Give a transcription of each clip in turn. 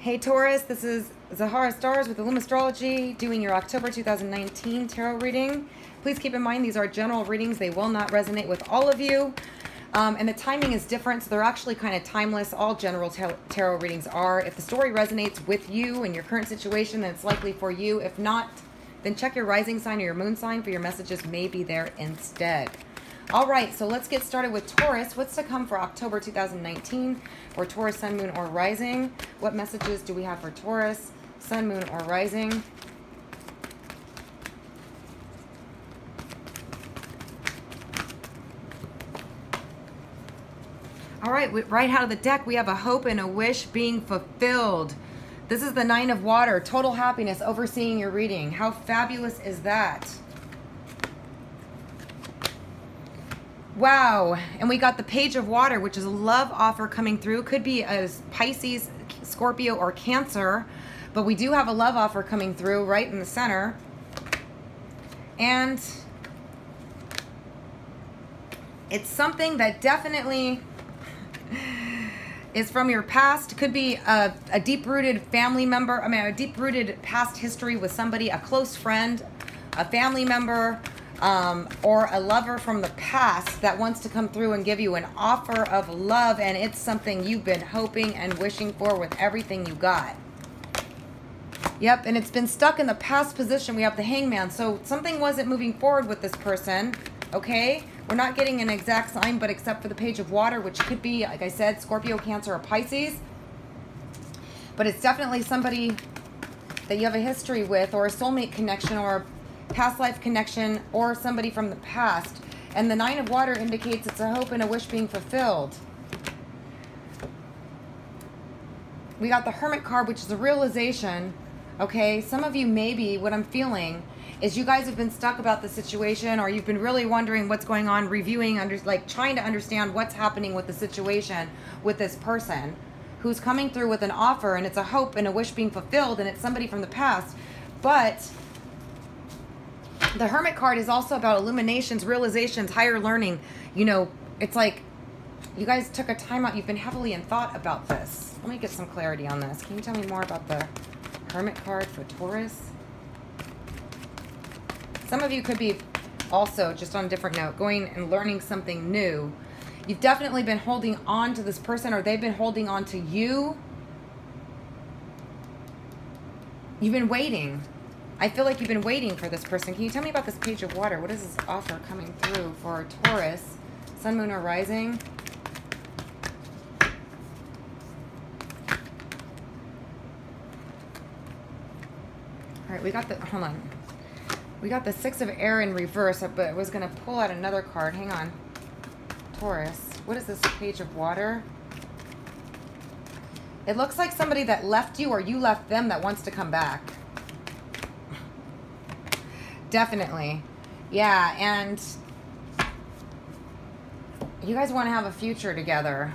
Hey Taurus, this is Zahara Stars with Illume Astrology doing your October 2019 tarot reading. Please keep in mind these are general readings. They will not resonate with all of you. Um, and the timing is different, so they're actually kind of timeless. All general tarot readings are. If the story resonates with you and your current situation, then it's likely for you. If not, then check your rising sign or your moon sign for your messages may be there instead. All right, so let's get started with Taurus. What's to come for October 2019 for Taurus, Sun, Moon, or Rising? What messages do we have for Taurus, Sun, Moon, or Rising? All right, right out of the deck, we have a hope and a wish being fulfilled. This is the Nine of Water, total happiness overseeing your reading. How fabulous is that? Wow. And we got the Page of Water, which is a love offer coming through. Could be a Pisces, Scorpio, or Cancer. But we do have a love offer coming through right in the center. And it's something that definitely is from your past. Could be a, a deep-rooted family member. I mean, a deep-rooted past history with somebody, a close friend, a family member, um, or a lover from the past that wants to come through and give you an offer of love and it's something you've been hoping and wishing for with everything you got. Yep, and it's been stuck in the past position. We have the hangman. So something wasn't moving forward with this person, okay? We're not getting an exact sign, but except for the page of water, which could be, like I said, Scorpio, Cancer, or Pisces. But it's definitely somebody that you have a history with or a soulmate connection or past life connection, or somebody from the past. And the Nine of Water indicates it's a hope and a wish being fulfilled. We got the Hermit card, which is a realization. Okay, some of you maybe what I'm feeling is you guys have been stuck about the situation or you've been really wondering what's going on, reviewing, under, like trying to understand what's happening with the situation with this person who's coming through with an offer and it's a hope and a wish being fulfilled and it's somebody from the past. But the Hermit card is also about illuminations, realizations, higher learning. You know, it's like you guys took a time out. You've been heavily in thought about this. Let me get some clarity on this. Can you tell me more about the Hermit card for Taurus? Some of you could be also, just on a different note, going and learning something new. You've definitely been holding on to this person or they've been holding on to you. You've been waiting I feel like you've been waiting for this person. Can you tell me about this page of water? What is this offer coming through for Taurus, Sun, Moon, or Rising? All right, we got the, hold on. We got the Six of Air in reverse, but I was going to pull out another card. Hang on. Taurus. What is this page of water? It looks like somebody that left you or you left them that wants to come back. Definitely. Yeah, and you guys want to have a future together.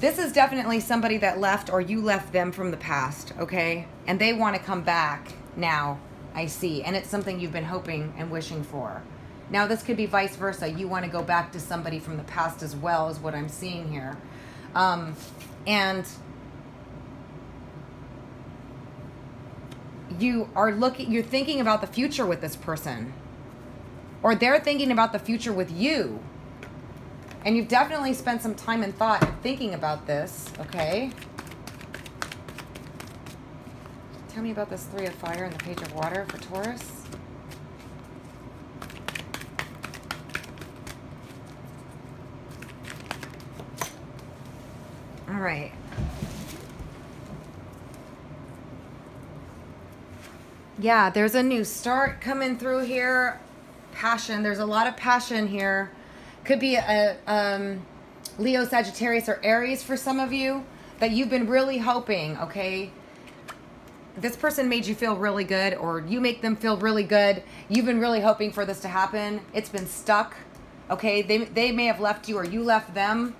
This is definitely somebody that left or you left them from the past, okay? And they want to come back now, I see. And it's something you've been hoping and wishing for. Now, this could be vice versa. You want to go back to somebody from the past as well, is what I'm seeing here. Um, and you are looking you're thinking about the future with this person. Or they're thinking about the future with you. And you've definitely spent some time and thought thinking about this okay? Tell me about this three of fire and the page of water for taurus. All right Yeah, there's a new start coming through here. Passion. There's a lot of passion here. Could be a um, Leo, Sagittarius, or Aries for some of you that you've been really hoping, okay? This person made you feel really good or you make them feel really good. You've been really hoping for this to happen. It's been stuck, okay? They, they may have left you or you left them.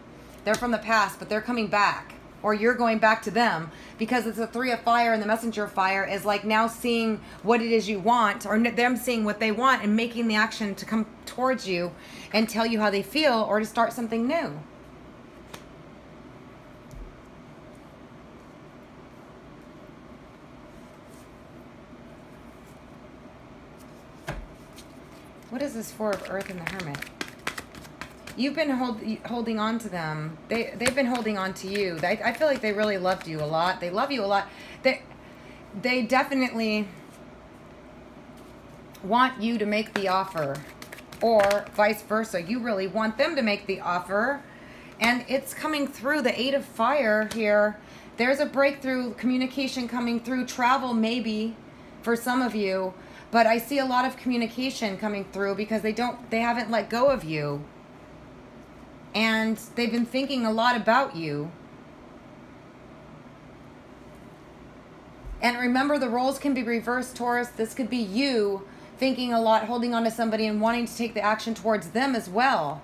They're from the past, but they're coming back or you're going back to them because it's a three of fire and the messenger of fire is like now seeing what it is you want or them seeing what they want and making the action to come towards you and tell you how they feel or to start something new. What is this Four of Earth and the Hermit? You've been hold, holding on to them. They, they've been holding on to you. I feel like they really loved you a lot. They love you a lot. They, they definitely want you to make the offer or vice versa. You really want them to make the offer. And it's coming through the Eight of Fire here. There's a breakthrough, communication coming through, travel maybe for some of you. But I see a lot of communication coming through because they don't, they haven't let go of you. And they've been thinking a lot about you. And remember, the roles can be reversed, Taurus. This could be you thinking a lot, holding on to somebody, and wanting to take the action towards them as well.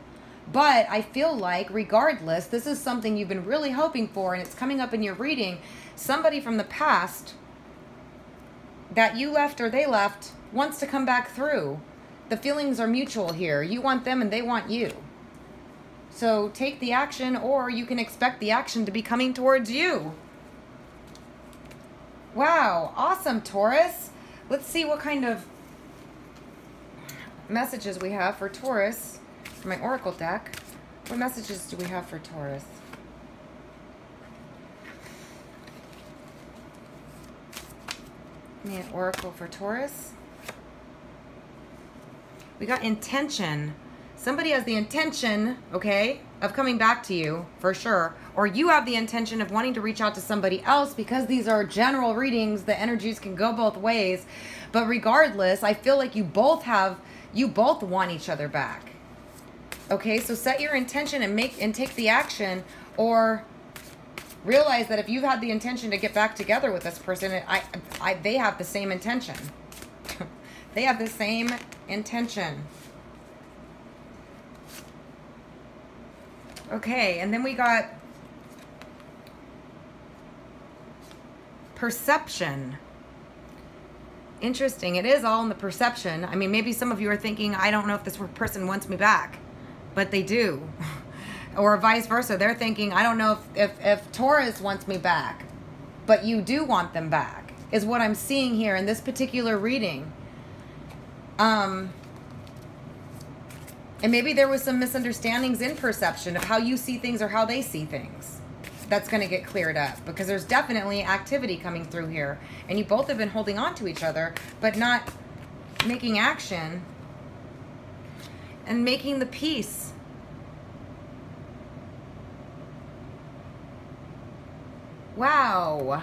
But I feel like, regardless, this is something you've been really hoping for, and it's coming up in your reading. Somebody from the past that you left or they left wants to come back through. The feelings are mutual here. You want them and they want you. So take the action, or you can expect the action to be coming towards you. Wow, awesome, Taurus. Let's see what kind of messages we have for Taurus for my Oracle deck. What messages do we have for Taurus? Me an Oracle for Taurus. We got intention. Somebody has the intention, okay, of coming back to you for sure. Or you have the intention of wanting to reach out to somebody else because these are general readings. The energies can go both ways. But regardless, I feel like you both have you both want each other back. Okay, so set your intention and make and take the action or realize that if you've had the intention to get back together with this person, I, I they have the same intention. they have the same intention. Okay, and then we got perception interesting. It is all in the perception. I mean, maybe some of you are thinking, I don't know if this person wants me back, but they do. or vice versa. They're thinking, I don't know if, if, if Taurus wants me back, but you do want them back, is what I'm seeing here in this particular reading. Um, and maybe there was some misunderstandings in perception of how you see things or how they see things that's going to get cleared up because there's definitely activity coming through here. And you both have been holding on to each other, but not making action and making the peace. Wow.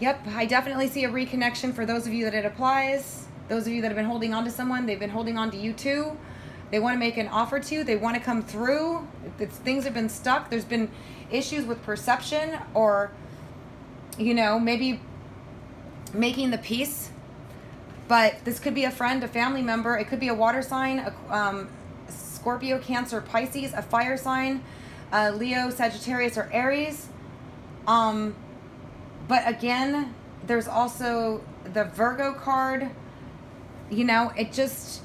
Yep, I definitely see a reconnection for those of you that it applies. Those of you that have been holding on to someone, they've been holding on to you too. They want to make an offer to you. They want to come through. It's, things have been stuck. There's been issues with perception or, you know, maybe making the peace. But this could be a friend, a family member. It could be a water sign, a, um, Scorpio, Cancer, Pisces, a fire sign, uh, Leo, Sagittarius, or Aries. Um, but again, there's also the Virgo card. You know, it just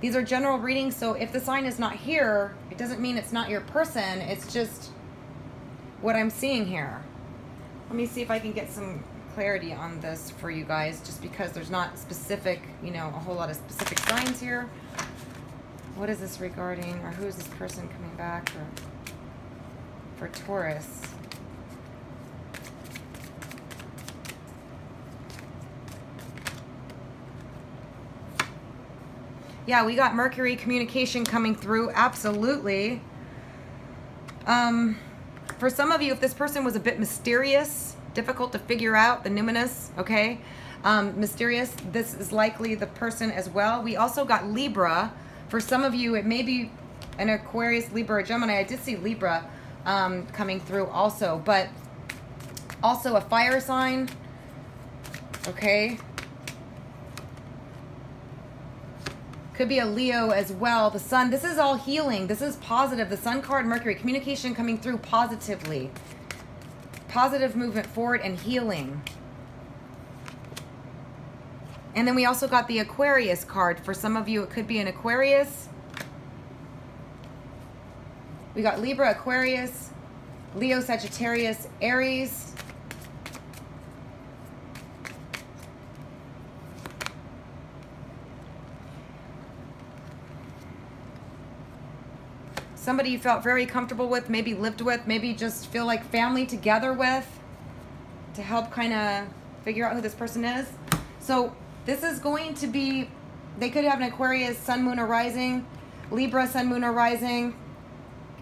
these are general readings, so if the sign is not here, it doesn't mean it's not your person. It's just what I'm seeing here. Let me see if I can get some clarity on this for you guys, just because there's not specific, you know, a whole lot of specific signs here. What is this regarding, or who is this person coming back for, for Taurus? Yeah, we got Mercury communication coming through. Absolutely. Um, for some of you, if this person was a bit mysterious, difficult to figure out, the numinous, okay? Um, mysterious, this is likely the person as well. We also got Libra. For some of you, it may be an Aquarius, Libra, or Gemini. I did see Libra um, coming through also, but also a fire sign, okay? Could be a Leo as well. The sun, this is all healing. This is positive. The sun card, Mercury, communication coming through positively. Positive movement forward and healing. And then we also got the Aquarius card. For some of you, it could be an Aquarius. We got Libra, Aquarius, Leo, Sagittarius, Aries, somebody you felt very comfortable with, maybe lived with, maybe just feel like family together with to help kind of figure out who this person is. So this is going to be, they could have an Aquarius, Sun, Moon, or Rising, Libra, Sun, Moon, or Rising,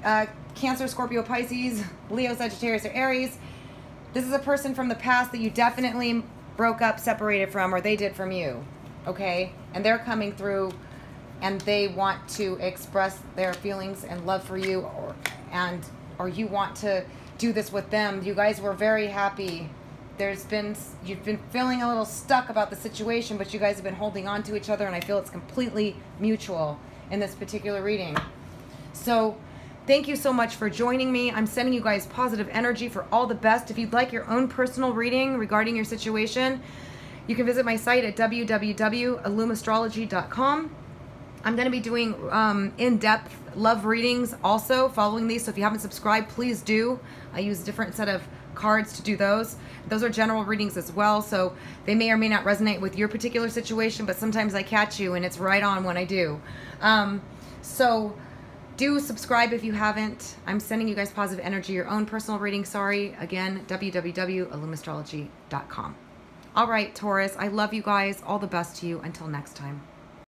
uh, Cancer, Scorpio, Pisces, Leo, Sagittarius, or Aries. This is a person from the past that you definitely broke up, separated from, or they did from you. Okay? And they're coming through and they want to express their feelings and love for you or and or you want to do this with them. You guys were very happy. There's been you've been feeling a little stuck about the situation, but you guys have been holding on to each other and I feel it's completely mutual in this particular reading. So, Thank you so much for joining me. I'm sending you guys positive energy for all the best. If you'd like your own personal reading regarding your situation, you can visit my site at www.illumeastrology.com. I'm going to be doing um, in-depth love readings also following these. So if you haven't subscribed, please do. I use a different set of cards to do those. Those are general readings as well. So they may or may not resonate with your particular situation, but sometimes I catch you and it's right on when I do. Um, so do subscribe if you haven't. I'm sending you guys positive energy, your own personal reading. Sorry. Again, www.illumeastrology.com. All right, Taurus, I love you guys. All the best to you. Until next time.